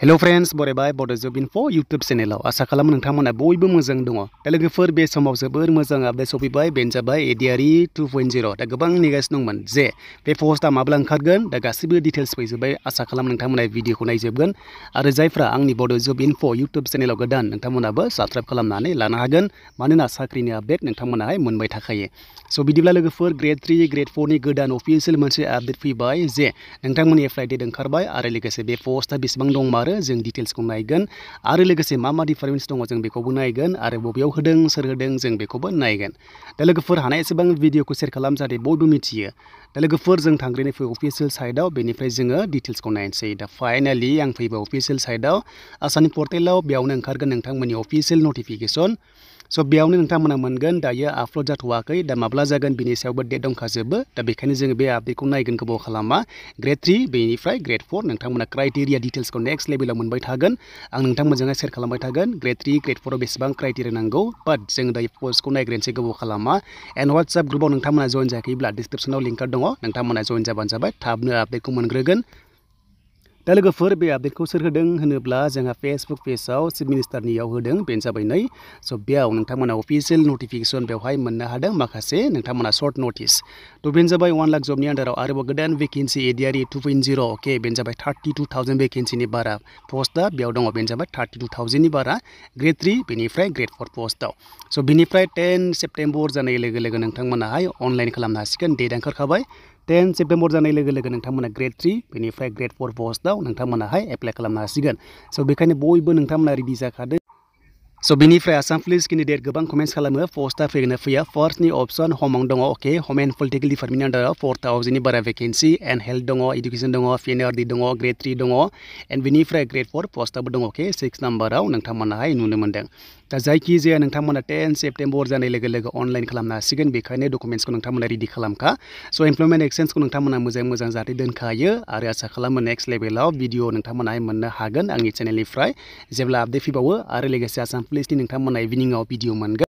Hello' friends बरायबाय बड'जब इनफ' इउटुब चेनेलाव आसा खालामो नोंथांमोना बयबो मोजां दङ। दा लोगोफोर बे समाव जोबोर मोजां आपडेट सफैबाय, बेनो जाबाय एडिआरि टु पइन्ट जिर' दा गोबां नेगासिनो दंमोन जे बे पस्टआ माब्ला ओंखारगोन, दा गासैबो डिटेल्स फैजोब्बाय। आसा खालामो नोंथांमोना भिडिअखौ नायजोबगोन। आरो जायफ्रा आंनि बड'जब इनफ' इउटुब चेनेलाव गोदान, नोंथांमोनाबो साबस्क्राइब खालामनानै लानो हागोन। मानोना साख्रिनि आपडेट नोंथांमोनाहाय मोनबाय थाखायो। स' बिदिब्ला लोगोफोर ग्रेड थ्रि ग्रेड फरनि गोदान अफिसियेल मोनसे आपडेट फैबाय जे नोंथांमोननि एप्लाइ डेट ओंखारबाय, आरो लोगोसे बे पस्टआ बेसेबां दंमारो जों डिटेल्सखौ नायगोन। आरो लोगोसे मा मा डिफारेन्स दङ जों बेखौबो नायगोन। आरो बबेयाव होदों, सोर होदों जों बेखौबो नायगोन। दा लोगोफोर हानाय एसेबां भिडिअखौ शेयार खालाम जाहाथे बयबो मिथियो। दा लोगोफोर जों थांग्रोनाय फै अफिसियेल साइडआव बेनिफ्राय जोङो डिटेल्सखौ नायनोसै। दा फाइनालि आं फैबाय पर्टेलाव बेयावनो ओंखारगोन नोंथांमोननि अफिसियेल स' बेयावनो नोंथांमोना मोनगोन दायो आपल'ड जाथ'वाखै दा माब्ला जागोन बिनि सायावबो डेट दंखाजोबो दा बेखायनो जोङो बे आपडेटखौ नायगोन गोबाव खालामा ग्रेड थ्रि बेनिफ्राय ग्रेड फर नोंथांमोना क्राइटेरिया डिटेल्सखौ नेक्स्ट लेभेलाव मोनबाय थागोन आं नोंथांमोनजोंहाय शेयार खालामबाय थागोन ग्रेड थ्रि ग्रेड फराव बेसेबां क्राइटेरिया नांगौ बाट जों दायो पस्टखौ नायग्रोनोसै गोबाव खालामा एन्ड वाट्सएप ग्रुपाव नोंथांमोना जइन जायाखैब्ला डिसक्रिपसनाव लिंकार दङ नोंथांमोना जइन जाबानो जाबाय थाबनो आपडेटखौ मोनग्रोगोन दा लोगोफोर बे आपडेटखौ फेसबुक पेजाव चिफ मिनिस्टारनियाव होदों बेनो जाबाय नै स' बेयाव नोंथांमोना अफिसियेल नटिफिकेसन बेवहाय मोननो हादों माखासे नोंथांमोना सर्ट नटिस थ' बेनो जाबाय वान लाख जबनि आन्दाराव आरोबाव गोदान vacancy ADRE two point zero' अके बेनो जाबाय थार्टि टु भेकेन्सिनि बारा पस्टआ बेयाव दङ बेनो जाबाय थार्टि टु बारा ग्रेड थ्रि बेनिफ्राय ग्रेड फर पस्टआव स' बिनिफ्राय टेन सेप्टेम्बर जानाय लोगो लोगो नोंथांमोनाहाय अनलाइन खालामनो हासिगोन डेट ओंखारखाबाय टेन सेप्टेम्बर जानाय लोगो लोगो नोंथांमोना ग्रेड थ्रि बेनिफ्राय ग्रेड फर पस्टआव नोंथांमोनाहाय एप्लाइ खालामनो हासिगोन। स' बेखायनो बयबो नोंथांमोना रेडि स' बेनिफ्राय आसाम पुलिस केन्डिडेट गोबां कमेन्ट्स खालामो पस्टआ फैगोन फैया फार्स्टनि अपसन हमाव दङ अके हम एन्ड पलिटिकेल डिपार्टमेन्टनि आन्दाराव फर थाउजेन्डनि बारा भेकेन्सि एन्ड हेल्थ दङ इडुकेसन दङ पिएनआरडि दङ ग्रेड थ्रि दङ एन्ड बेनिफ्राय ग्रेड फर पस्टआबो दङ अके सिक्स नाम्बाराव नोंथांमोनाहाय नुनो मोन्दों दा जायखिजाया नोंथांमोना टेन सेप्टेम्बर जानाय लोगो लोगो अनलाइन खालामनो हासिगोन बेखायनो डकुमेन्ट्सखौ नोंथांमोना रेडि खालामखा स' एमप्लयमेन्ट एक्सचेन्जखौ नोंथांमोना मोजां मोजां जाहाथे दोनखायो आरो आसा खालामो नेक्स्ट लेभेलाव भिडिअ नोंथांमोनाहाय मोननो हागोन आंनि चेनेलनिफ्राय जेब्ला आपडेट फैबावो आरो लोगोसे आसाम पुलिसनि नोंथांमोना इभिनिंआव भिडिअ मोनगोन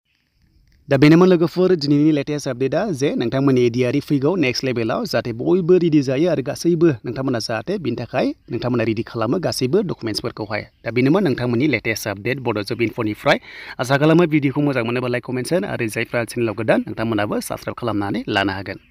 दा बेनोमोन लोगोफोर दिनैनि लेटेस्ट आपडेटआ जे नोंथांमोननि एडिआरि फैगौ नेक्स्ट लेभेलाव जाहाथे बयबो रेडि जायो आरो गासैबो नोंथांमोना जाहाथे बिनि थाखाय नोंथांमोना रेडि खालामो गासैबो डकुमेन्ट्सफोरखौहाय दा बेनोमोन नोंथांमोननि लेटेस्ट आपडेट बड'जब इनफ'निफ्राय आसा खालामो भिडिअखौ मोजां मोनोबा लाइक कमेन्टसन आरो जायफ्रा चेनेलाव गोदान नोंथांमोनाबो साबस्क्राइब खालामनानै लानो हागोन